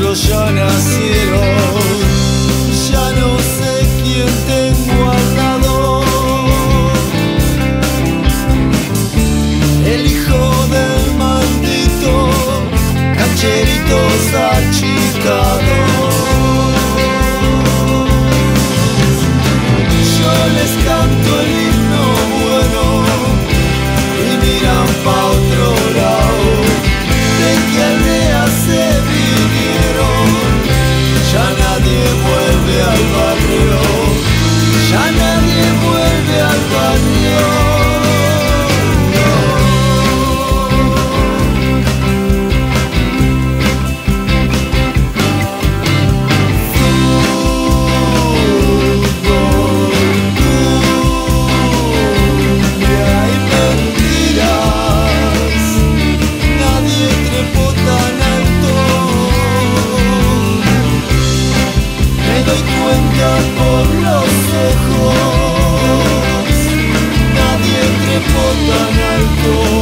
ya nacieron. Ya no sé quién tengo al lado. El hijo del maldito, cacheritos achicados. Yo les canto Que por los ojos, nadie trepó tan alto.